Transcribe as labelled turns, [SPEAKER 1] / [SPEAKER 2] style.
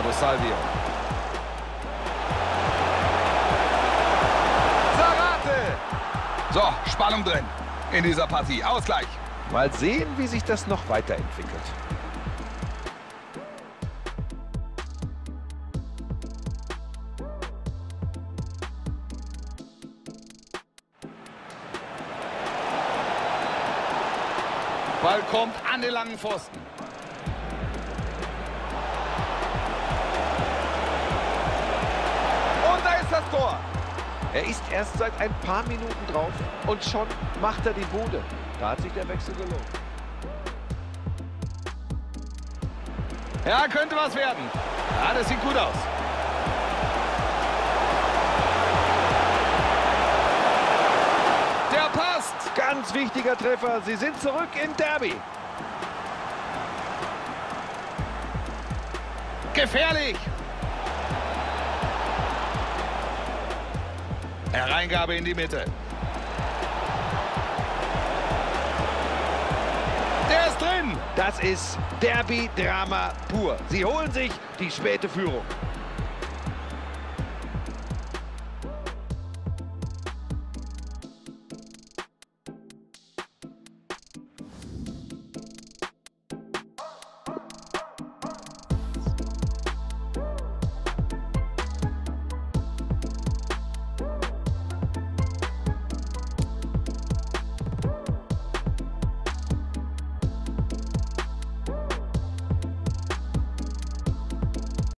[SPEAKER 1] Marco Salvio. Zarate! So, Spannung drin in dieser Partie. Ausgleich.
[SPEAKER 2] Mal sehen, wie sich das noch weiterentwickelt.
[SPEAKER 1] Ball kommt an den langen Pfosten.
[SPEAKER 2] Er ist erst seit ein paar Minuten drauf und schon macht er die Bude. Da hat sich der Wechsel gelohnt.
[SPEAKER 1] Ja, könnte was werden. Ja, das sieht gut aus. Der passt.
[SPEAKER 2] Ganz wichtiger Treffer. Sie sind zurück im Derby.
[SPEAKER 1] Gefährlich. Hereingabe in die Mitte. Der ist drin.
[SPEAKER 2] Das ist Derby-Drama pur. Sie holen sich die späte Führung.